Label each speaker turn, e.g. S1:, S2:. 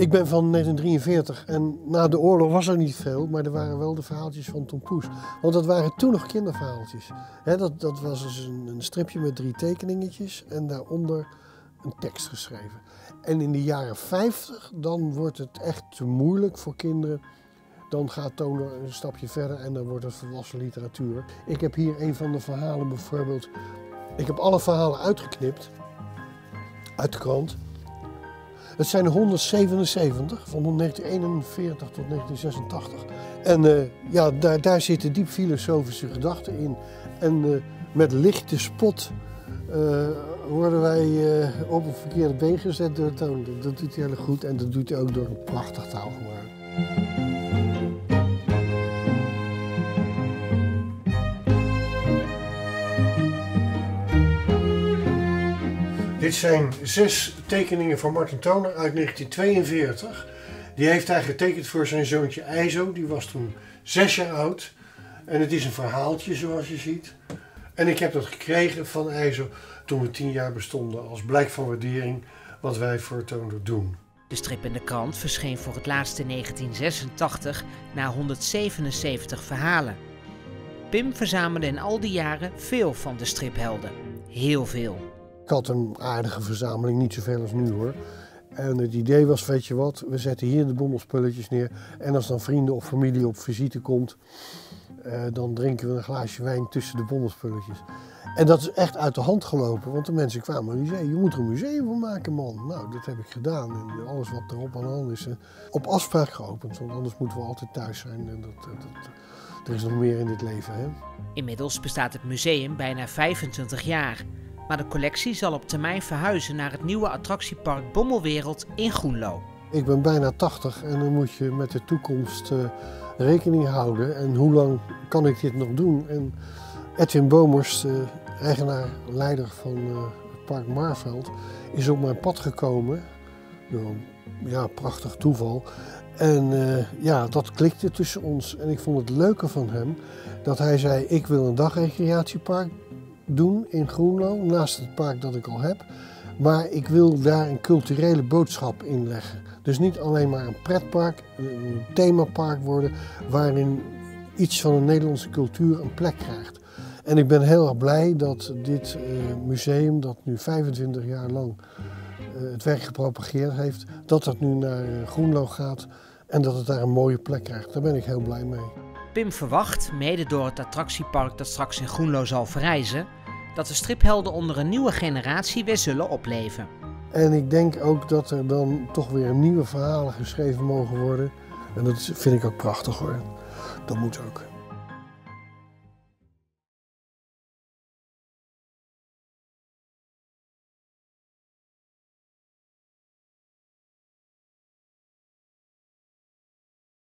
S1: Ik ben van 1943 en na de oorlog was er niet veel, maar er waren wel de verhaaltjes van Tom Poes. Want dat waren toen nog kinderverhaaltjes. dat, dat was dus een, een stripje met drie tekeningetjes en daaronder een tekst geschreven. En in de jaren 50 dan wordt het echt te moeilijk voor kinderen. Dan gaat Toner een stapje verder en dan wordt het volwassen literatuur. Ik heb hier een van de verhalen bijvoorbeeld. Ik heb alle verhalen uitgeknipt uit de krant. Het zijn 177 van 1941 tot 1986. En uh, ja, daar, daar zitten diep filosofische gedachten in. En uh, met lichte spot uh, worden wij op een verkeerde been gezet door Toon. Dat doet hij heel goed en dat doet hij ook door een prachtig taalgebruik. Dit zijn zes tekeningen van Martin Toner uit 1942. Die heeft hij getekend voor zijn zoontje IJzo. Die was toen zes jaar oud. En het is een verhaaltje zoals je ziet. En ik heb dat gekregen van IJzo toen we tien jaar bestonden. Als blijk van waardering wat wij voor Toner doen.
S2: De strip in de krant verscheen voor het laatst in 1986 na 177 verhalen. Pim verzamelde in al die jaren veel van de striphelden. Heel veel.
S1: Ik had een aardige verzameling, niet zoveel als nu hoor. En het idee was, weet je wat, we zetten hier de bommelspulletjes neer. En als dan vrienden of familie op visite komt, uh, dan drinken we een glaasje wijn tussen de bommelspulletjes. En dat is echt uit de hand gelopen, want de mensen kwamen en die zeiden, je moet er een museum van maken man. Nou, dat heb ik gedaan en alles wat erop aan de hand is, uh, op afspraak geopend. Want anders moeten we altijd thuis zijn en dat, dat, dat er is nog meer in dit leven. Hè?
S2: Inmiddels bestaat het museum bijna 25 jaar. Maar de collectie zal op termijn verhuizen naar het nieuwe attractiepark Bommelwereld in Groenlo.
S1: Ik ben bijna 80 en dan moet je met de toekomst uh, rekening houden. En hoe lang kan ik dit nog doen? En Edwin Bomers, uh, eigenaar, leider van uh, het park Marveld, is op mijn pad gekomen. Door een ja, prachtig toeval. En ja, dat klikte tussen ons. En ik vond het leuke van hem dat hij zei: Ik wil een dagrecreatiepark doen in Groenlo, naast het park dat ik al heb. Maar ik wil daar een culturele boodschap in leggen. Dus niet alleen maar een pretpark, een themapark worden waarin iets van de Nederlandse cultuur een plek krijgt. En ik ben heel erg blij dat dit uh, museum, dat nu 25 jaar lang uh, het werk gepropageerd heeft, dat dat nu naar uh, Groenlo gaat en dat het daar een mooie plek krijgt. Daar ben ik heel blij mee.
S2: Pim verwacht, mede door het attractiepark dat straks in Groenlo zal verrijzen, dat de striphelden onder een nieuwe generatie weer zullen opleven.
S1: En ik denk ook dat er dan toch weer nieuwe verhalen geschreven mogen worden. En dat vind ik ook prachtig hoor. Dat moet ook.